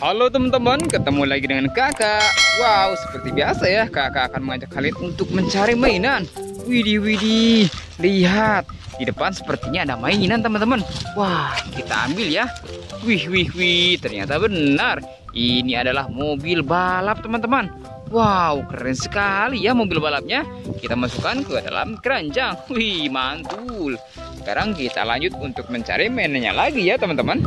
Halo teman-teman, ketemu lagi dengan kakak. Wow, seperti biasa ya kakak akan mengajak kalian untuk mencari mainan. Widih, widih, lihat Di depan sepertinya ada mainan teman-teman. Wah, kita ambil ya. Wih, wih, wih, ternyata benar. Ini adalah mobil balap teman-teman. Wow, keren sekali ya mobil balapnya. Kita masukkan ke dalam keranjang. Wih, mantul. Sekarang kita lanjut untuk mencari mainannya lagi ya teman-teman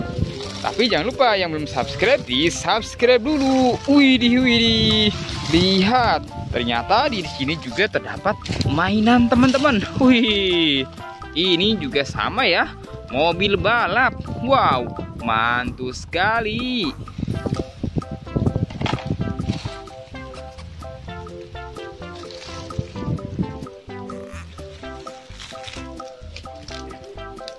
tapi jangan lupa yang belum subscribe di subscribe dulu. Widih widih. Lihat, ternyata di sini juga terdapat mainan teman-teman. Wih. Ini juga sama ya, mobil balap. Wow, mantul sekali.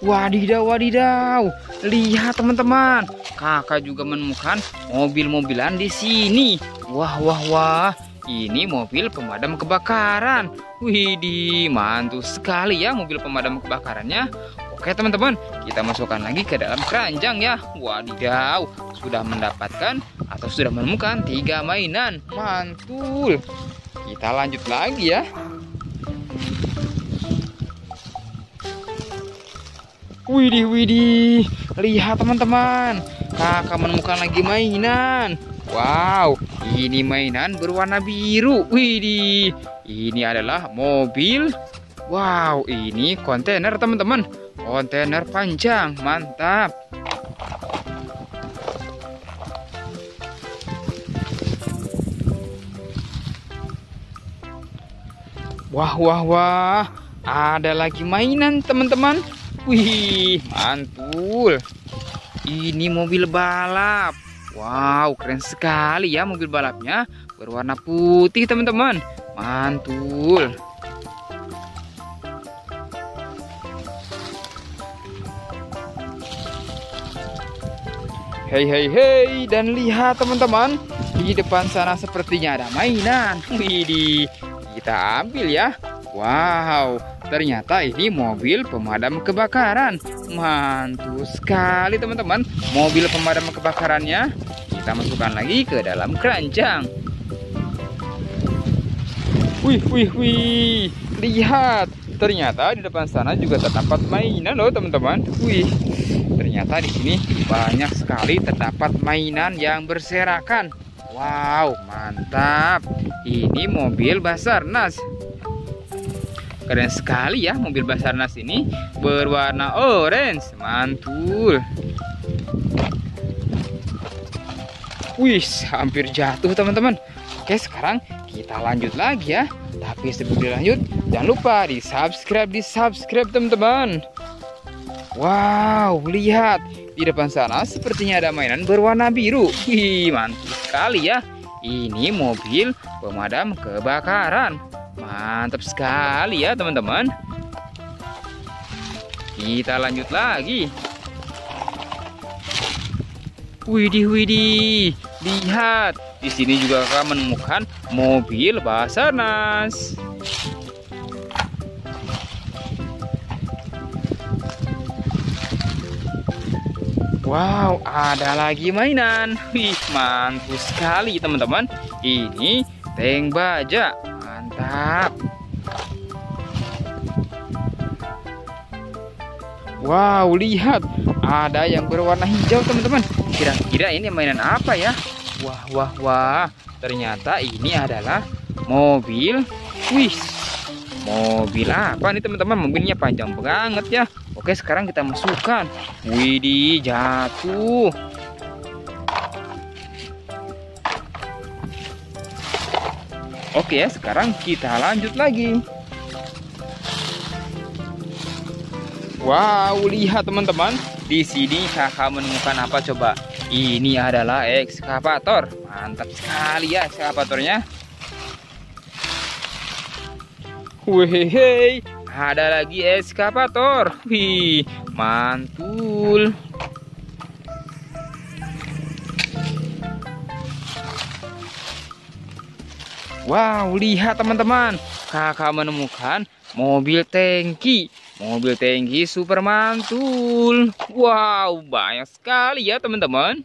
Wadidaw, wadidaw. Lihat teman-teman. Kakak juga menemukan mobil-mobilan di sini. Wah, wah, wah. Ini mobil pemadam kebakaran. Widih, mantul sekali ya mobil pemadam kebakarannya. Oke teman-teman, kita masukkan lagi ke dalam keranjang ya. Wadidaw, sudah mendapatkan atau sudah menemukan tiga mainan. Mantul. Kita lanjut lagi ya. Widih, widih. Lihat teman-teman. Kakak menemukan lagi mainan. Wow, ini mainan berwarna biru. Widih. Ini adalah mobil. Wow, ini kontainer teman-teman. Kontainer panjang. Mantap. Wah, wah, wah. Ada lagi mainan teman-teman. Wih, mantul. Ini mobil balap. Wow, keren sekali ya mobil balapnya. Berwarna putih, teman-teman. Mantul. Hei, hei, hei. Dan lihat, teman-teman. Di depan sana sepertinya ada mainan. Wih, kita ambil ya. Wow, ternyata ini mobil pemadam kebakaran. Mantul sekali teman-teman. Mobil pemadam kebakarannya kita masukkan lagi ke dalam keranjang. Wih, wih, wih. Lihat, ternyata di depan sana juga terdapat mainan loh teman-teman. Wih, ternyata di sini banyak sekali terdapat mainan yang berserakan. Wow, mantap. Ini mobil Basarnas. Keren sekali ya mobil Basarnas ini berwarna orange. Mantul. Wih, hampir jatuh teman-teman. Oke, sekarang kita lanjut lagi ya. Tapi sebelum lanjut, jangan lupa di subscribe, di subscribe teman-teman. Wow, lihat di depan sana sepertinya ada mainan berwarna biru. Wih, mantul sekali ya. Ini mobil pemadam kebakaran. Mantap sekali ya teman-teman. Kita lanjut lagi. Widih, widih. Lihat, di sini juga akan menemukan mobil Basarnas. Wow, ada lagi mainan. Wih, mantul sekali teman-teman. Ini tank baja. Mantap. Wow, lihat. Ada yang berwarna hijau, teman-teman. Kira-kira ini mainan apa ya? Wah, wah, wah. Ternyata ini adalah mobil. Wih, mobil apa nih, teman-teman? Mobilnya panjang banget ya. Oke, sekarang kita masukkan. Widih, jatuh. Oke ya, sekarang kita lanjut lagi. Wow, lihat teman-teman. Di sini kakak menemukan apa coba? Ini adalah ekskavator. Mantap sekali ya ekskavatornya. Wehehe, ada lagi ekskavator. Wih, mantul. Wow, lihat teman-teman. Kakak menemukan mobil tangki. Mobil tangki super mantul. Wow, banyak sekali ya teman-teman.